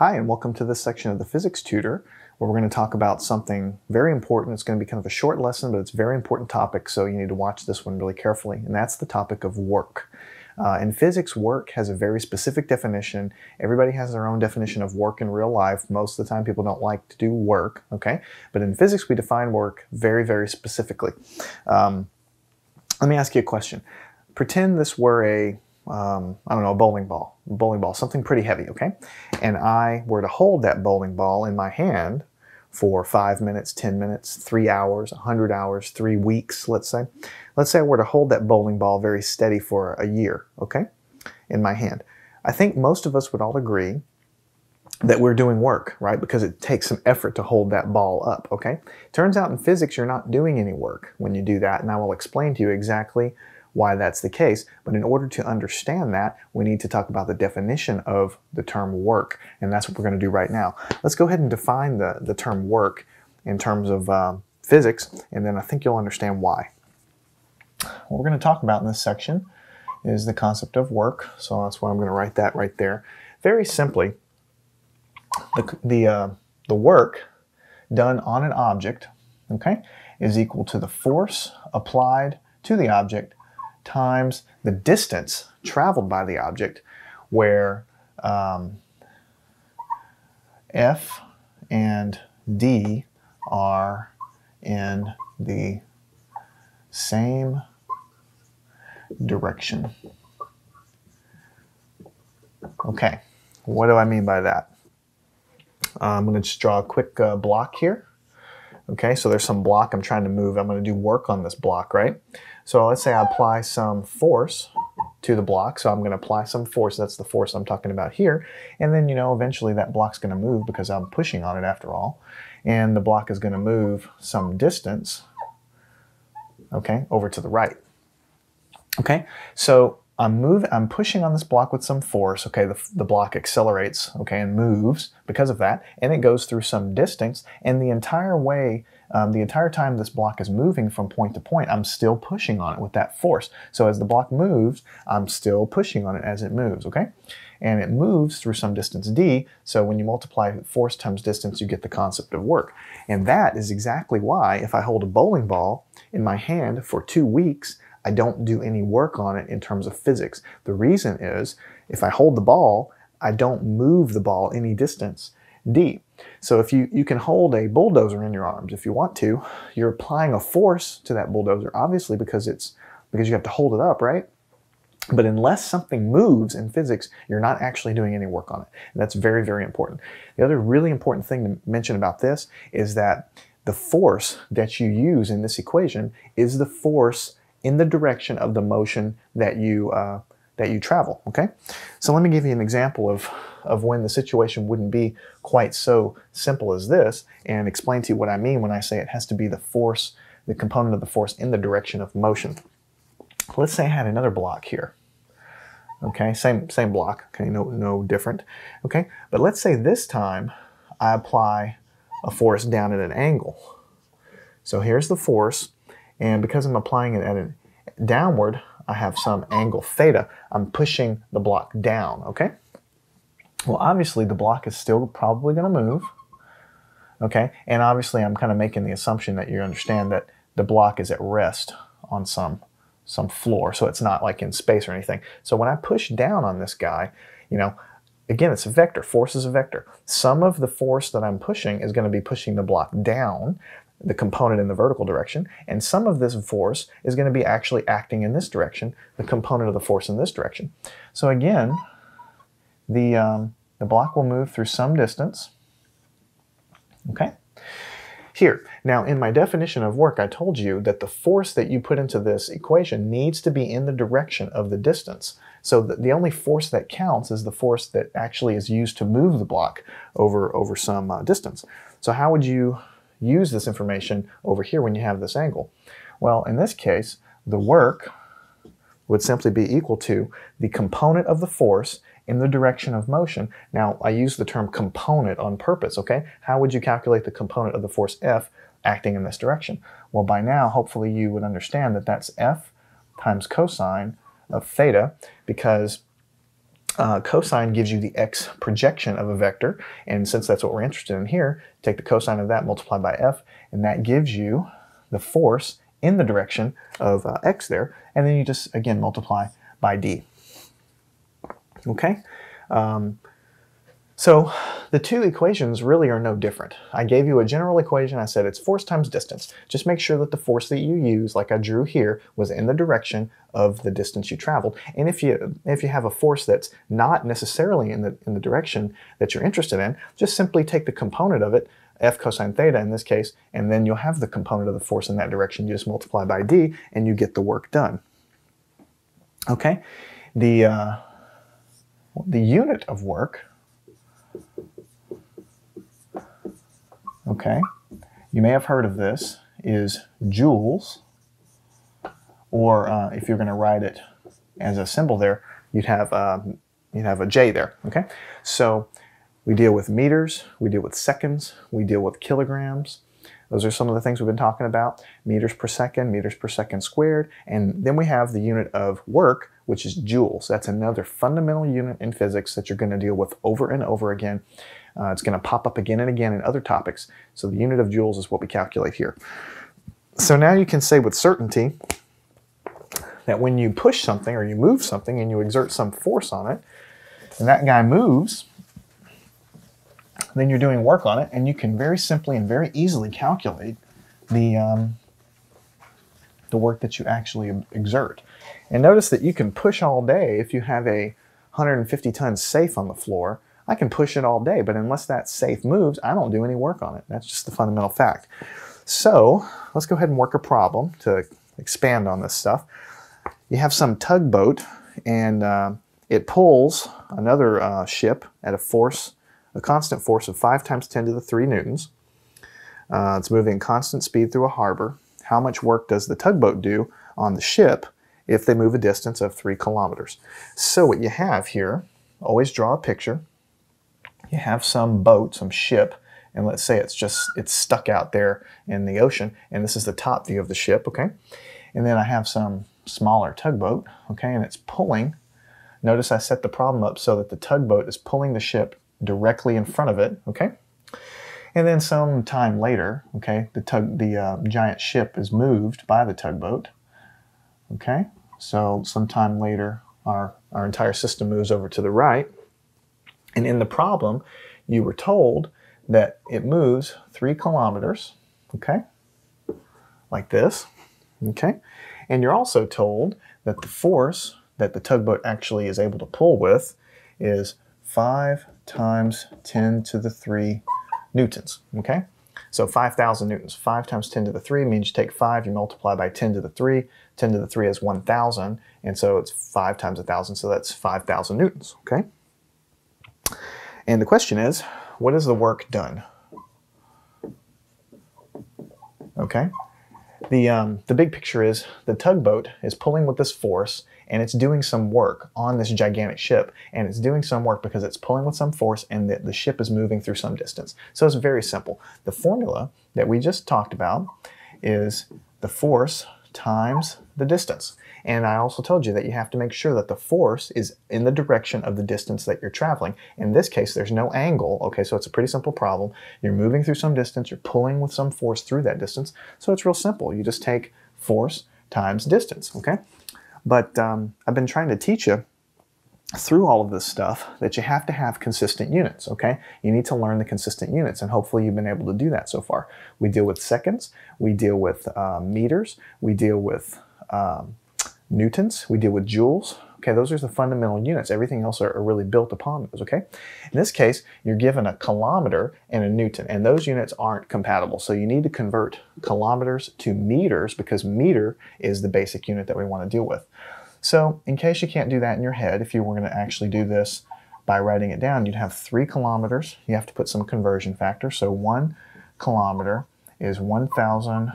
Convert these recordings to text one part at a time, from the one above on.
Hi, and welcome to this section of the Physics Tutor, where we're going to talk about something very important. It's going to be kind of a short lesson, but it's a very important topic, so you need to watch this one really carefully, and that's the topic of work. Uh, in physics, work has a very specific definition. Everybody has their own definition of work in real life. Most of the time, people don't like to do work, okay? But in physics, we define work very, very specifically. Um, let me ask you a question. Pretend this were a um, I don't know, a bowling ball, bowling ball, something pretty heavy, okay? And I were to hold that bowling ball in my hand for five minutes, 10 minutes, three hours, 100 hours, three weeks, let's say. Let's say I were to hold that bowling ball very steady for a year, okay, in my hand. I think most of us would all agree that we're doing work, right? Because it takes some effort to hold that ball up, okay? Turns out in physics, you're not doing any work when you do that, and I will explain to you exactly why that's the case. But in order to understand that, we need to talk about the definition of the term work. And that's what we're going to do right now. Let's go ahead and define the, the term work in terms of uh, physics, and then I think you'll understand why. What we're going to talk about in this section is the concept of work. So that's why I'm going to write that right there. Very simply, the, the, uh, the work done on an object, okay, is equal to the force applied to the object times the distance traveled by the object, where um, F and D are in the same direction. Okay, what do I mean by that? I'm going to just draw a quick uh, block here. Okay, so there's some block I'm trying to move. I'm going to do work on this block, right? So let's say I apply some force to the block. So I'm going to apply some force. That's the force I'm talking about here. And then, you know, eventually that block's going to move because I'm pushing on it after all. And the block is going to move some distance, okay, over to the right. Okay, so I'm moving, I'm pushing on this block with some force. Okay, the, the block accelerates, okay, and moves because of that, and it goes through some distance, and the entire way um, the entire time this block is moving from point to point, I'm still pushing on it with that force. So as the block moves, I'm still pushing on it as it moves, okay? And it moves through some distance d, so when you multiply force times distance, you get the concept of work. And that is exactly why if I hold a bowling ball in my hand for two weeks, I don't do any work on it in terms of physics. The reason is if I hold the ball, I don't move the ball any distance d. So if you, you can hold a bulldozer in your arms if you want to, you're applying a force to that bulldozer, obviously because it's because you have to hold it up, right? But unless something moves in physics, you're not actually doing any work on it. And that's very, very important. The other really important thing to mention about this is that the force that you use in this equation is the force in the direction of the motion that you uh, that you travel. Okay, so let me give you an example of of when the situation wouldn't be quite so simple as this and explain to you what I mean when I say it has to be the force, the component of the force in the direction of motion. Let's say I had another block here. Okay, same, same block, okay, no, no different. Okay, but let's say this time I apply a force down at an angle. So here's the force, and because I'm applying it at a downward, I have some angle theta. I'm pushing the block down, okay? Well, obviously the block is still probably going to move. Okay, and obviously I'm kind of making the assumption that you understand that the block is at rest on some some floor, so it's not like in space or anything. So when I push down on this guy, you know, again, it's a vector. Force is a vector. Some of the force that I'm pushing is going to be pushing the block down, the component in the vertical direction, and some of this force is going to be actually acting in this direction, the component of the force in this direction. So again, the, um, the block will move through some distance. Okay? Here, now in my definition of work, I told you that the force that you put into this equation needs to be in the direction of the distance. So the, the only force that counts is the force that actually is used to move the block over, over some uh, distance. So how would you use this information over here when you have this angle? Well, in this case, the work would simply be equal to the component of the force in the direction of motion. Now, I use the term component on purpose, okay? How would you calculate the component of the force F acting in this direction? Well, by now, hopefully you would understand that that's F times cosine of theta because uh, cosine gives you the x projection of a vector. And since that's what we're interested in here, take the cosine of that, multiply by f, and that gives you the force in the direction of uh, x there. And then you just, again, multiply by d. Okay? Um, so the two equations really are no different. I gave you a general equation. I said it's force times distance. Just make sure that the force that you use, like I drew here, was in the direction of the distance you traveled. And if you if you have a force that's not necessarily in the in the direction that you're interested in, just simply take the component of it, f cosine theta in this case, and then you'll have the component of the force in that direction. You just multiply by d, and you get the work done. Okay, the uh, the unit of work okay, you may have heard of this, is joules, or uh, if you're going to write it as a symbol there, you'd have, um, you'd have a J there, okay? So we deal with meters, we deal with seconds, we deal with kilograms. Those are some of the things we've been talking about. Meters per second, meters per second squared. And then we have the unit of work, which is joules. That's another fundamental unit in physics that you're going to deal with over and over again. Uh, it's going to pop up again and again in other topics. So the unit of joules is what we calculate here. So now you can say with certainty that when you push something or you move something and you exert some force on it, and that guy moves, then you're doing work on it, and you can very simply and very easily calculate the, um, the work that you actually exert. And notice that you can push all day if you have a 150 ton safe on the floor I can push it all day, but unless that safe moves, I don't do any work on it. That's just the fundamental fact. So let's go ahead and work a problem to expand on this stuff. You have some tugboat and uh, it pulls another uh, ship at a force, a constant force of 5 times 10 to the 3 newtons. Uh, it's moving constant speed through a harbor. How much work does the tugboat do on the ship if they move a distance of 3 kilometers? So what you have here, always draw a picture you have some boat, some ship, and let's say it's just it's stuck out there in the ocean, and this is the top view of the ship, okay? And then I have some smaller tugboat, okay, and it's pulling. Notice I set the problem up so that the tugboat is pulling the ship directly in front of it, okay? And then some time later, okay, the tug, the uh, giant ship is moved by the tugboat, okay? So sometime later, our, our entire system moves over to the right, and in the problem, you were told that it moves three kilometers, okay, like this, okay? And you're also told that the force that the tugboat actually is able to pull with is 5 times 10 to the 3 newtons, okay? So 5,000 newtons. 5 times 10 to the 3 means you take 5, you multiply by 10 to the 3. 10 to the 3 is 1,000, and so it's 5 times 1,000, so that's 5,000 newtons, okay? And the question is, what is the work done? Okay? The, um, the big picture is the tugboat is pulling with this force and it's doing some work on this gigantic ship. And it's doing some work because it's pulling with some force and the, the ship is moving through some distance. So it's very simple. The formula that we just talked about is the force times the distance. And I also told you that you have to make sure that the force is in the direction of the distance that you're traveling. In this case, there's no angle. Okay, so it's a pretty simple problem. You're moving through some distance, you're pulling with some force through that distance. So it's real simple. You just take force times distance, okay? But um, I've been trying to teach you through all of this stuff that you have to have consistent units, okay? You need to learn the consistent units, and hopefully you've been able to do that so far. We deal with seconds, we deal with uh, meters, we deal with um, newtons, we deal with joules. Okay, those are the fundamental units. Everything else are, are, really built upon those, okay? In this case, you're given a kilometer and a newton, and those units aren't compatible. So you need to convert kilometers to meters because meter is the basic unit that we want to deal with. So in case you can't do that in your head, if you were going to actually do this by writing it down, you'd have three kilometers. You have to put some conversion factor. So one kilometer is 1,000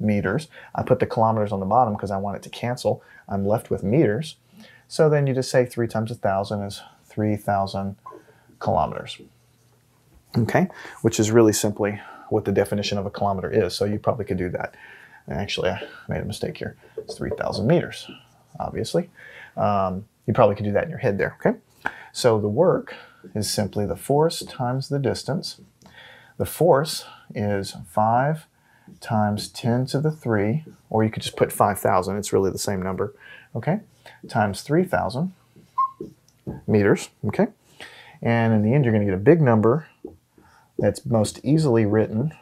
meters. I put the kilometers on the bottom because I want it to cancel. I'm left with meters. So then you just say 3 times 1,000 is 3,000 kilometers. Okay, which is really simply what the definition of a kilometer is. So you probably could do that. Actually, I made a mistake here. It's 3,000 meters, obviously. Um, you probably could do that in your head there, okay? So the work is simply the force times the distance. The force is 5 times 10 to the 3, or you could just put 5,000, it's really the same number, okay, times 3,000 meters, okay? And in the end, you're going to get a big number that's most easily written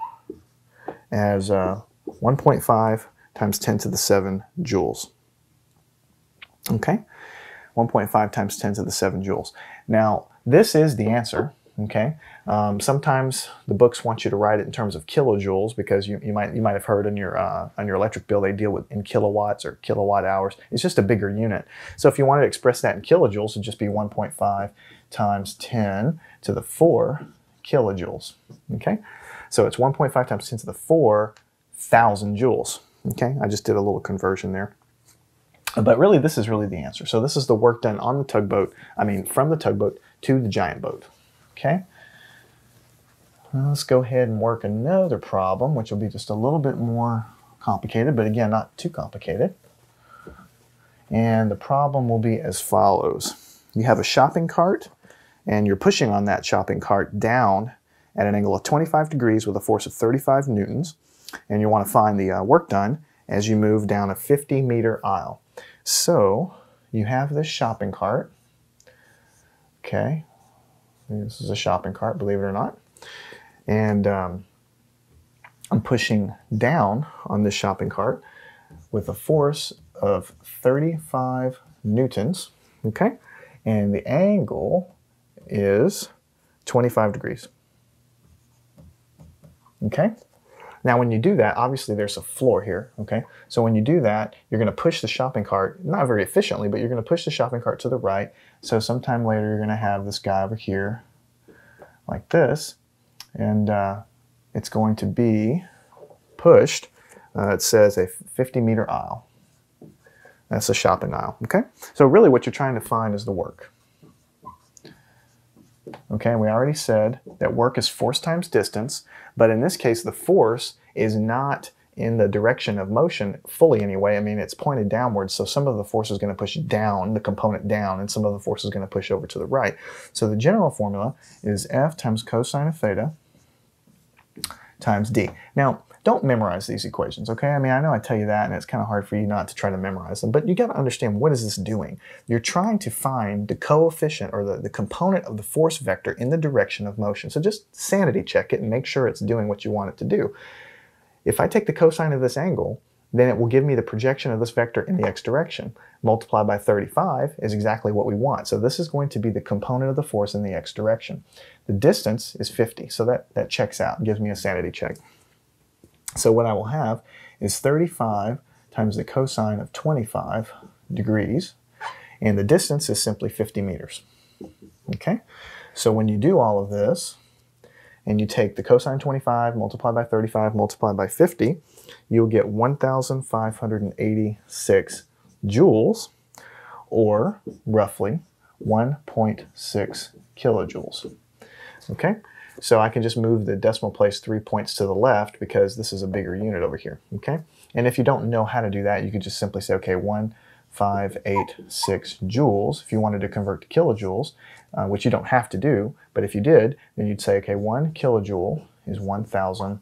as uh, 1.5 times 10 to the 7 joules. Okay? 1.5 times 10 to the 7 joules. Now, this is the answer. Okay. Um, sometimes the books want you to write it in terms of kilojoules because you, you might you might have heard on your uh, on your electric bill they deal with in kilowatts or kilowatt hours. It's just a bigger unit. So if you wanted to express that in kilojoules, it'd just be 1.5 times 10 to the 4 kilojoules. Okay. So it's 1.5 times 10 to the 4 thousand joules. Okay. I just did a little conversion there. But really, this is really the answer. So this is the work done on the tugboat. I mean, from the tugboat to the giant boat. Okay? let's go ahead and work another problem, which will be just a little bit more complicated, but again, not too complicated. And the problem will be as follows. You have a shopping cart, and you're pushing on that shopping cart down at an angle of 25 degrees with a force of 35 newtons, and you want to find the uh, work done as you move down a 50 meter aisle. So you have this shopping cart. Okay, this is a shopping cart, believe it or not. And um, I'm pushing down on this shopping cart with a force of 35 newtons. Okay, and the angle is 25 degrees. Okay, now when you do that, obviously there's a floor here, okay? So when you do that, you're gonna push the shopping cart, not very efficiently, but you're gonna push the shopping cart to the right. So sometime later you're gonna have this guy over here like this, and uh, it's going to be pushed, uh, it says a 50 meter aisle. That's a shopping aisle, okay? So really what you're trying to find is the work. Okay, we already said that work is force times distance, but in this case, the force is not in the direction of motion fully anyway. I mean, it's pointed downwards, so some of the force is going to push down, the component down, and some of the force is going to push over to the right. So the general formula is F times cosine of theta times D. Now, don't memorize these equations, okay? I mean, I know I tell you that, and it's kind of hard for you not to try to memorize them, but you got to understand what is this doing? You're trying to find the coefficient or the, the component of the force vector in the direction of motion. So just sanity check it and make sure it's doing what you want it to do. If I take the cosine of this angle, then it will give me the projection of this vector in the x direction. Multiplied by 35 is exactly what we want. So this is going to be the component of the force in the x direction. The distance is 50, so that, that checks out, gives me a sanity check. So what I will have is 35 times the cosine of 25 degrees, and the distance is simply 50 meters. Okay, so when you do all of this, and you take the cosine 25 multiplied by 35 multiplied by 50, you'll get 1,586 joules, or roughly 1.6 kilojoules. Okay, so I can just move the decimal place three points to the left because this is a bigger unit over here, okay? And if you don't know how to do that, you could just simply say, okay, one, five, eight, six joules. If you wanted to convert to kilojoules, uh, which you don't have to do, but if you did, then you'd say, okay, one kilojoule is 1,000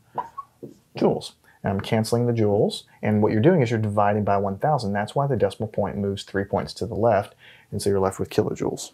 joules. And I'm canceling the joules, and what you're doing is you're dividing by 1,000. That's why the decimal point moves three points to the left, and so you're left with kilojoules.